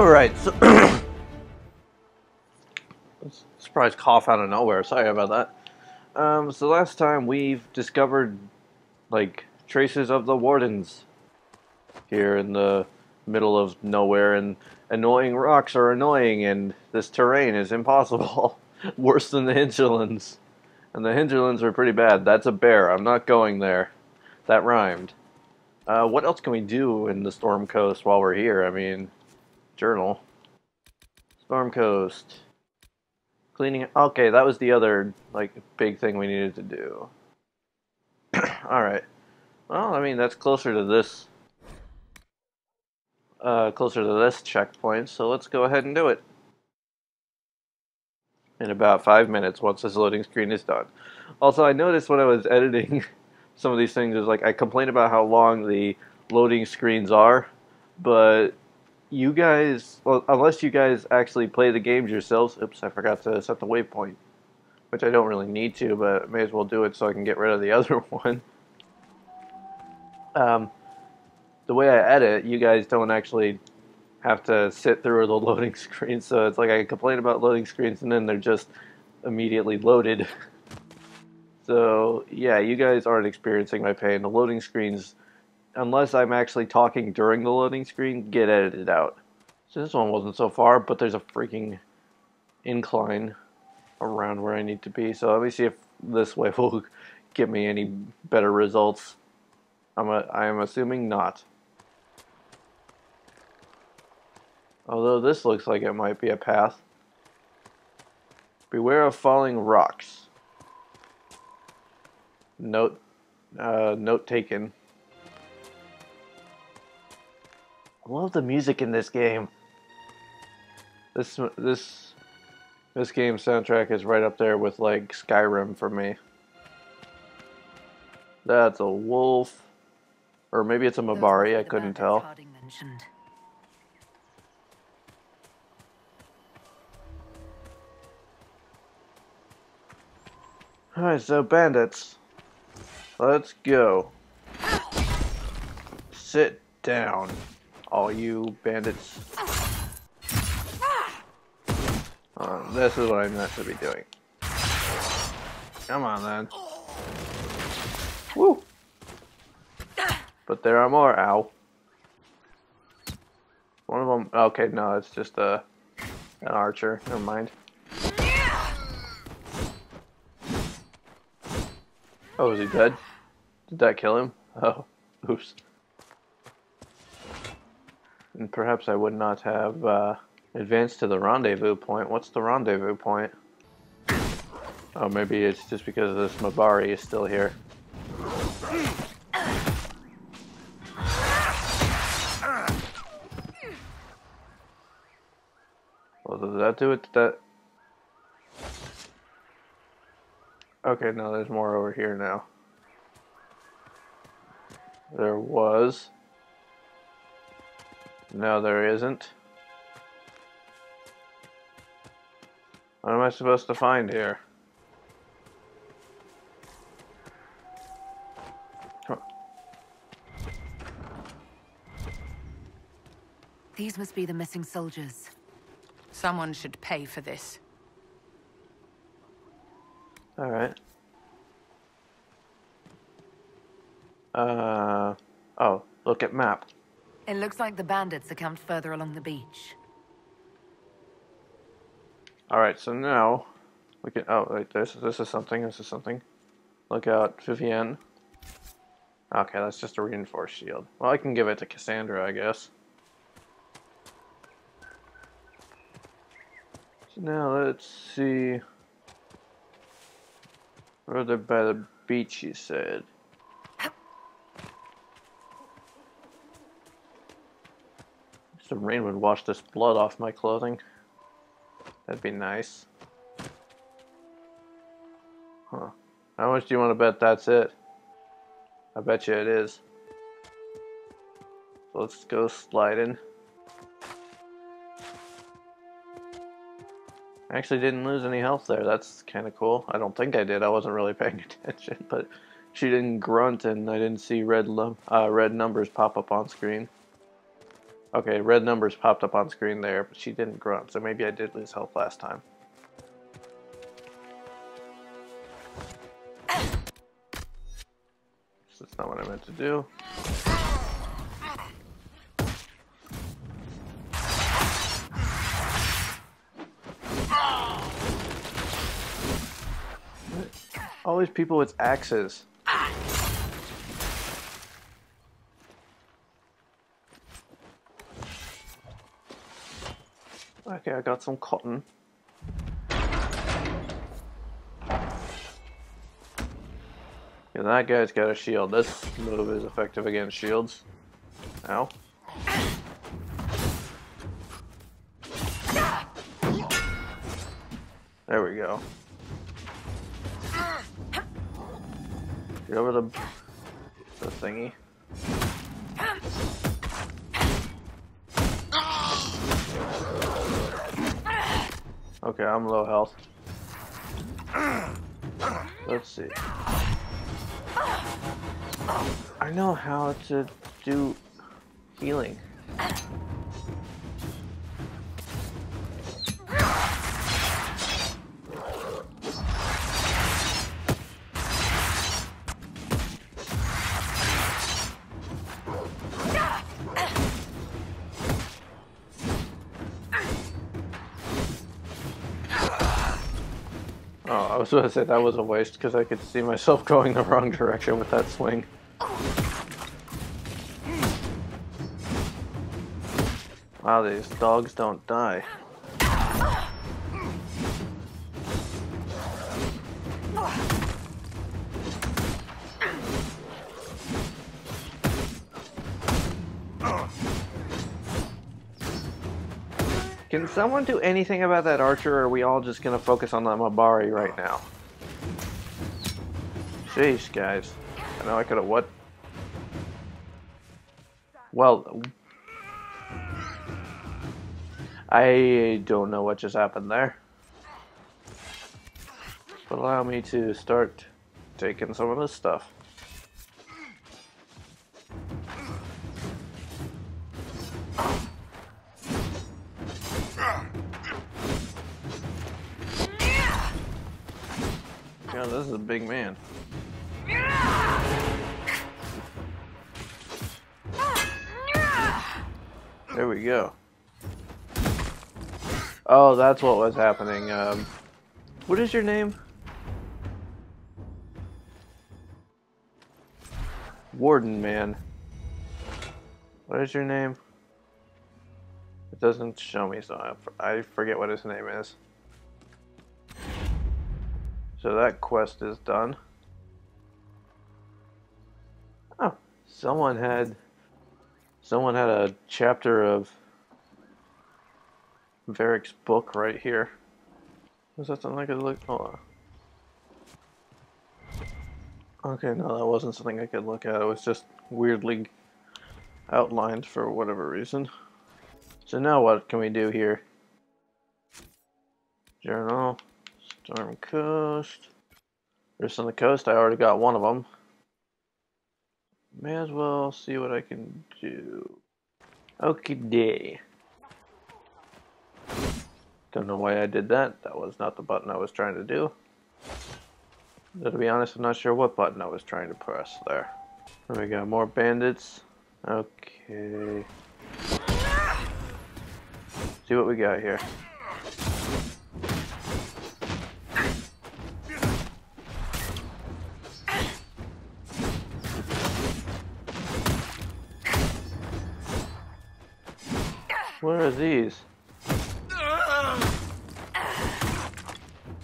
Alright, so... Surprise cough out of nowhere, sorry about that. Um, so last time we've discovered, like, traces of the Wardens here in the middle of nowhere, and annoying rocks are annoying, and this terrain is impossible. Worse than the hinterlands. And the hinterlands are pretty bad. That's a bear. I'm not going there. That rhymed. Uh, what else can we do in the Storm Coast while we're here? I mean, journal. Storm Coast. Cleaning. Okay, that was the other like big thing we needed to do. All right. Well, I mean that's closer to this. Uh, closer to this checkpoint, so let's go ahead and do it. In about five minutes, once this loading screen is done. Also, I noticed when I was editing some of these things is like I complain about how long the loading screens are, but you guys, well, unless you guys actually play the games yourselves, oops, I forgot to set the waypoint, which I don't really need to, but may as well do it so I can get rid of the other one. Um, the way I edit, you guys don't actually have to sit through the loading screens, so it's like I complain about loading screens and then they're just immediately loaded. so yeah, you guys aren't experiencing my pain. The loading screens unless I'm actually talking during the loading screen, get edited out. So this one wasn't so far, but there's a freaking incline around where I need to be. So let me see if this way will get me any better results. I'm a, I am assuming not. Although this looks like it might be a path. Beware of falling rocks. Note, uh, note taken. I love the music in this game. This this this game soundtrack is right up there with like Skyrim for me. That's a wolf. Or maybe it's a Mabari, I couldn't tell. Alright, so bandits. Let's go. Sit down all you bandits. Uh, this is what I'm meant to be doing. Come on then. Woo! But there are more. Ow. One of them. Okay, no, it's just a an archer. Never mind. Oh, is he dead? Did that kill him? Oh, oops and perhaps I would not have uh, advanced to the rendezvous point. What's the rendezvous point? Oh, maybe it's just because this Mabari is still here. Well, does that do it? That. Okay, no, there's more over here now. There was. No, there isn't. What am I supposed to find here? These must be the missing soldiers. Someone should pay for this. Alright. Uh, oh, look at map. It looks like the bandits are camped further along the beach. Alright, so now we can oh wait, this this is something, this is something. Look out, Vivienne. Okay, that's just a reinforced shield. Well I can give it to Cassandra, I guess. So now let's see. Further by the beach, you said. Some rain would wash this blood off my clothing. That'd be nice. Huh. How much do you want to bet that's it? I bet you it is. Let's go sliding. I actually didn't lose any health there. That's kind of cool. I don't think I did. I wasn't really paying attention, but she didn't grunt and I didn't see red uh, red numbers pop up on screen. Okay, red numbers popped up on screen there, but she didn't grunt, so maybe I did lose health last time. That's not what I meant to do. Always people with axes. Okay, I got some cotton. Yeah, that guy's got a shield. This move is effective against shields. Ow. There we go. Get over the, the thingy. Okay, I'm low health. Let's see. I know how to do healing. Was going to say that was a waste because I could see myself going the wrong direction with that swing. Wow, these dogs don't die. Can someone do anything about that archer, or are we all just gonna focus on that Mabari right now? Jeez, guys. I know I could've what? Well... I don't know what just happened there. But allow me to start taking some of this stuff. Yeah, this is a big man. There we go. Oh, that's what was happening. Um, what is your name? Warden man. What is your name? It doesn't show me, so I, I forget what his name is. So that quest is done. Oh, someone had someone had a chapter of Varric's book right here. Was that something I could look? Hold on. Okay, no, that wasn't something I could look at. It was just weirdly outlined for whatever reason. So now what can we do here? Journal. Storm Coast. There's on the coast. I already got one of them. May as well see what I can do. Okay, day. Don't know why I did that. That was not the button I was trying to do. To be honest, I'm not sure what button I was trying to press there. we got more bandits. Okay. See what we got here. What are these?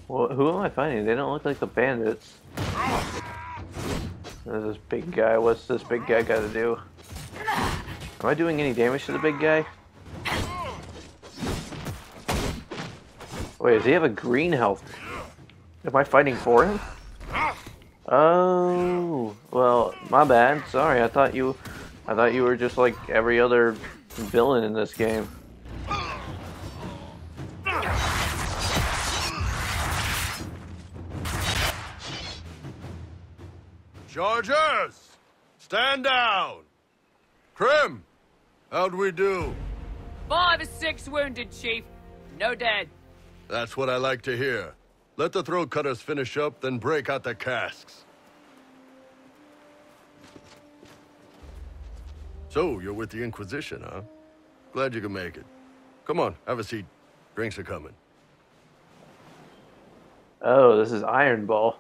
Well, who am I fighting? They don't look like the bandits. There's this big guy. What's this big guy got to do? Am I doing any damage to the big guy? Wait, does he have a green health? Am I fighting for him? Oh, well, my bad. Sorry, I thought you, I thought you were just like every other villain in this game. Chargers! Stand down! Krem, how'd we do? Five or six wounded, Chief. No dead. That's what I like to hear. Let the throat cutters finish up, then break out the casks. So, you're with the Inquisition, huh? Glad you can make it. Come on, have a seat. Drinks are coming. Oh, this is Iron Bull.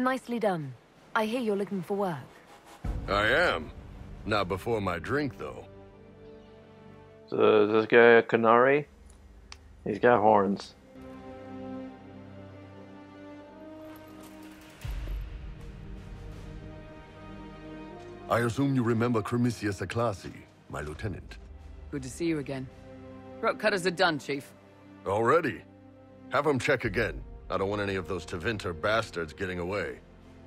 Nicely done. I hear you're looking for work. I am. Not before my drink, though. So is this guy a Qunari? He's got horns. I assume you remember Cremisius Aclassi, my lieutenant. Good to see you again. Throat cutters are done, Chief. Already? Have him check again. I don't want any of those Tevinter bastards getting away.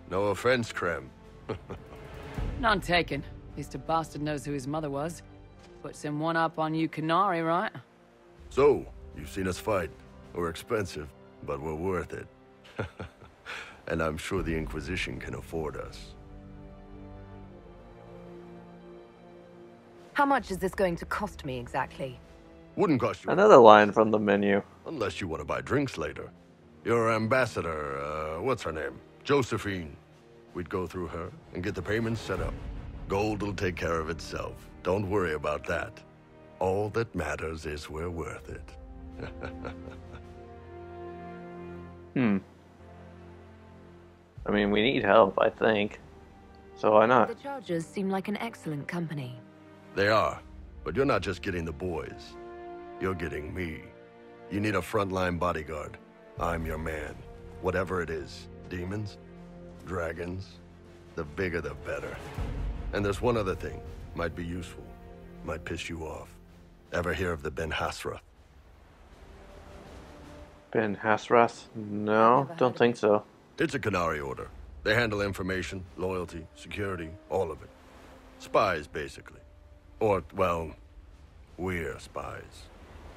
No offense, Krem. None taken. At least a bastard knows who his mother was. Puts him one up on you Qunari, right? So, you've seen us fight. We're expensive, but we're worth it. and I'm sure the Inquisition can afford us. How much is this going to cost me exactly? Wouldn't cost you Another line from the menu. unless you want to buy drinks later. Your ambassador, uh, what's her name? Josephine. We'd go through her and get the payments set up. Gold will take care of itself. Don't worry about that. All that matters is we're worth it. Hmm. I mean, we need help, I think. So why not? The not? Chargers seem like an excellent company. They are, but you're not just getting the boys. You're getting me. You need a frontline bodyguard. I'm your man. Whatever it is. Demons? Dragons? The bigger the better. And there's one other thing. Might be useful. Might piss you off. Ever hear of the Ben-Hassrath? Ben Hasrath? No, don't think so. It's a Qunari order. They handle information, loyalty, security, all of it. Spies, basically. Or, well, we're spies.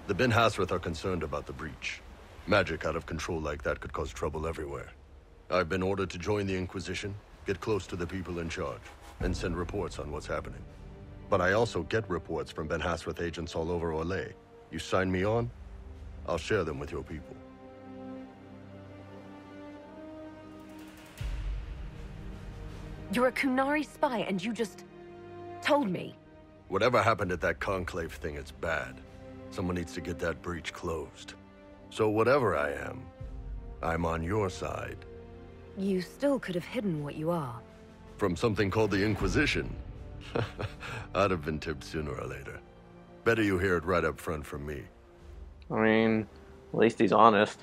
The Ben-Hassrath are concerned about the breach. Magic out of control like that could cause trouble everywhere. I've been ordered to join the Inquisition, get close to the people in charge, and send reports on what's happening. But I also get reports from Ben-Hassrath agents all over Orlais. You sign me on, I'll share them with your people. You're a Qunari spy and you just told me. Whatever happened at that conclave thing, it's bad. Someone needs to get that breach closed. So whatever I am, I'm on your side. You still could have hidden what you are. From something called the Inquisition. I'd have been tipped sooner or later. Better you hear it right up front from me. I mean, at least he's honest.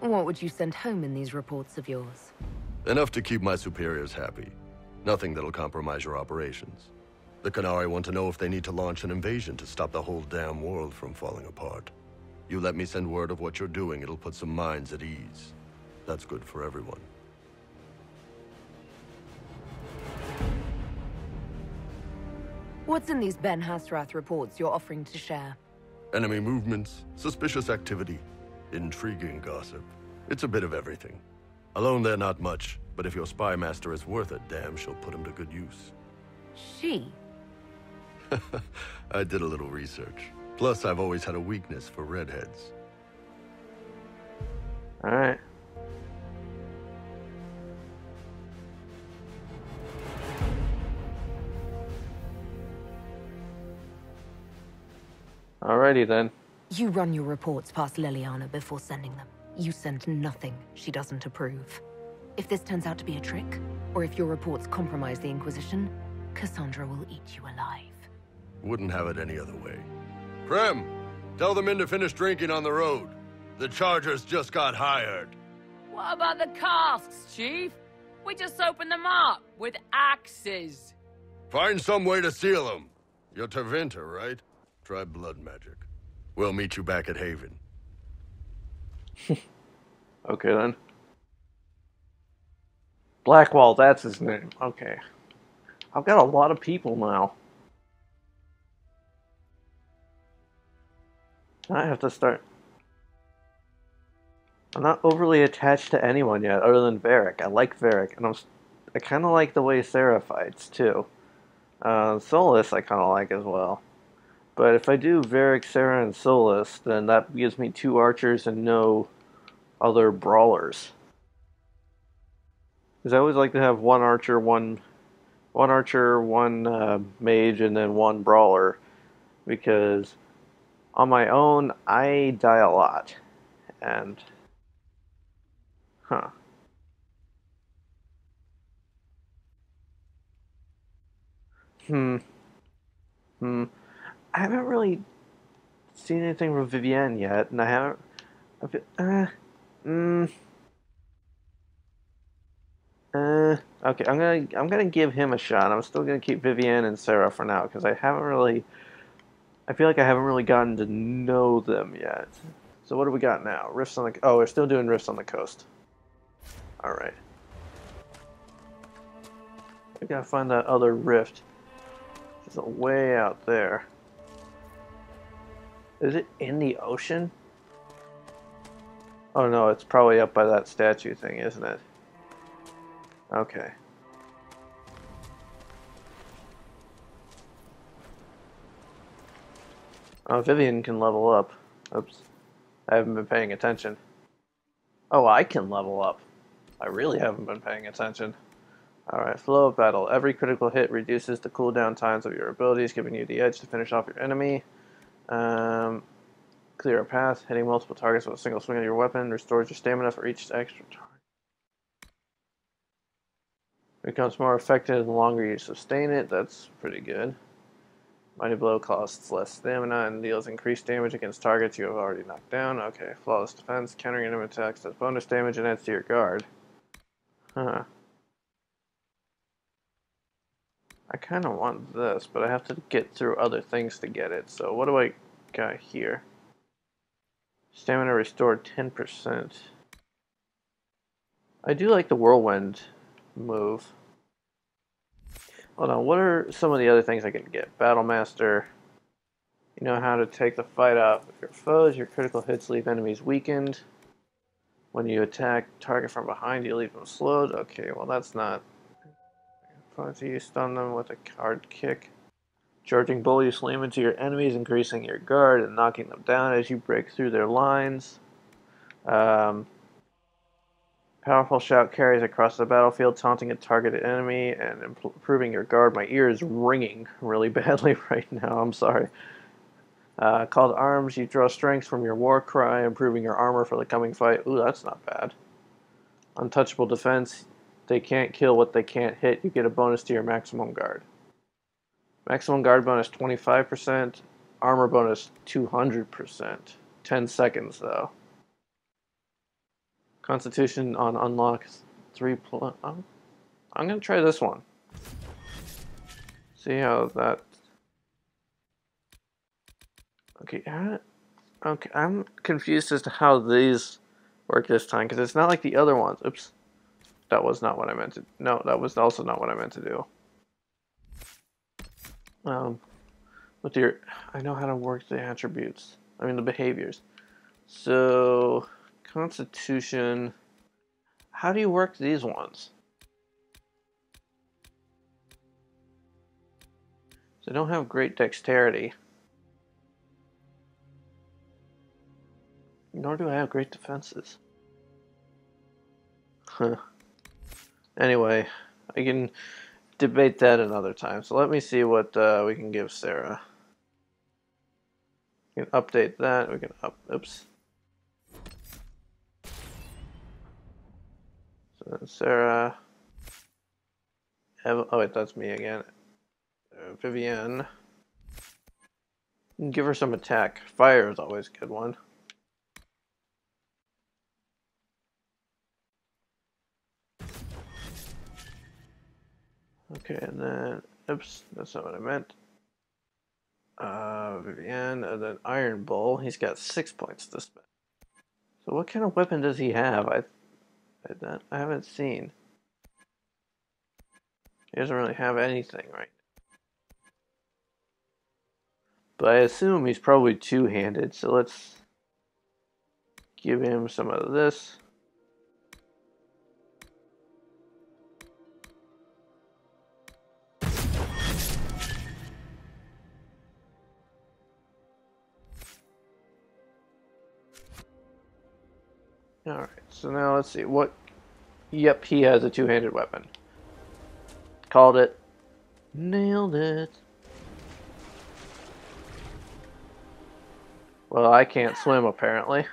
What would you send home in these reports of yours? Enough to keep my superiors happy. Nothing that'll compromise your operations. The Qunari want to know if they need to launch an invasion to stop the whole damn world from falling apart. You let me send word of what you're doing, it'll put some minds at ease. That's good for everyone. What's in these Ben-Hassrath reports you're offering to share? Enemy movements, suspicious activity, intriguing gossip. It's a bit of everything. Alone they're not much, but if your spy master is worth it, damn, she'll put him to good use. She? I did a little research. Plus, I've always had a weakness for redheads. Alright. Alrighty then. You run your reports past Leliana before sending them. You send nothing she doesn't approve. If this turns out to be a trick, or if your reports compromise the Inquisition, Cassandra will eat you alive. Wouldn't have it any other way. Krem, tell the men to finish drinking on the road. The Chargers just got hired. What about the casks, Chief? We just opened them up with axes. Find some way to seal them. You're Tevinter, right? Try blood magic. We'll meet you back at Haven. Okay then. Blackwall, that's his name. Okay. I've got a lot of people now. I have to start. I'm not overly attached to anyone yet, other than Varric. I like Varric, and I'm I kind of like the way Sera fights too. Uh, Solas I kind of like as well. But if I do Varric, Sera, and Solas, then that gives me two archers and no other brawlers. Because I always like to have one archer, one one archer, one uh, mage, and then one brawler. Because on my own, I die a lot. And. Huh. Hmm. Hmm. I haven't really seen anything from Vivienne yet, and I haven't. I've been, uh, mm, uh, okay, I'm gonna I'm gonna give him a shot. I'm still gonna keep Vivienne and Sera for now because I haven't really. I feel like I haven't really gotten to know them yet. So what do we got now? Rifts on the. Oh, we're still doing rifts on the coast. All right. We gotta find that other rift. It's way out there. Is it in the ocean? Oh no, it's probably up by that statue thing, isn't it? Okay. Oh, Vivienne can level up. Oops. I haven't been paying attention. Oh, I can level up. I really haven't been paying attention. Alright, flow of battle. Every critical hit reduces the cooldown times of your abilities, giving you the edge to finish off your enemy. Um, clear a path. Hitting multiple targets with a single swing of your weapon restores your stamina for each extra target. Becomes more effective the longer you sustain it. That's pretty good. Mighty Blow costs less stamina and deals increased damage against targets you have already knocked down. Okay, Flawless Defense. Countering enemy attacks does bonus damage and adds to your guard. Huh. I kind of want this, but I have to get through other things to get it. So what do I got here? Stamina restored 10%. I do like the Whirlwind move. Hold on, what are some of the other things I can get? Battle Master. You know how to take the fight out with your foes. Your critical hits leave enemies weakened. When you attack target from behind, you leave them slowed. Okay, well that's not Opponents you stun them with a card kick. Charging bull, you slam into your enemies, increasing your guard and knocking them down as you break through their lines. Um, powerful shout carries across the battlefield, taunting a targeted enemy and improving your guard. My ear is ringing really badly right now. I'm sorry. Uh, called arms, you draw strength from your war cry, improving your armor for the coming fight. Ooh, that's not bad. Untouchable defense, they can't kill what they can't hit, you get a bonus to your maximum guard. Maximum guard bonus 25%, armor bonus 200%. 10 seconds though. Constitution on unlock 3 plus. I'm, I'm to try this one. See how that. Okay, okay, I'm confused as to how these work this time because it's not like the other ones. Oops. That was not what I meant to. No, that was also not what I meant to do. Um, with your, I know how to work the attributes. I mean the behaviors. So, Constitution. How do you work these ones? I don't have great dexterity. Nor do I have great defenses. Huh. Anyway, I can debate that another time. So let me see what uh, we can give Sera. We can update that. We can up. Oops. Sera. Have, oh wait, that's me again. Uh, Vivienne. Give her some attack. Fire is always a good one. Okay, and then, oops, that's not what I meant. Uh, Vivienne, and then Iron Bull, he's got six points to spend. So what kind of weapon does he have? I, I, I haven't seen. He doesn't really have anything right But I assume he's probably two-handed, so let's give him some of this. So now let's see. What. Yep, he has a two handed weapon. Called it. Nailed it. Well, I can't swim apparently.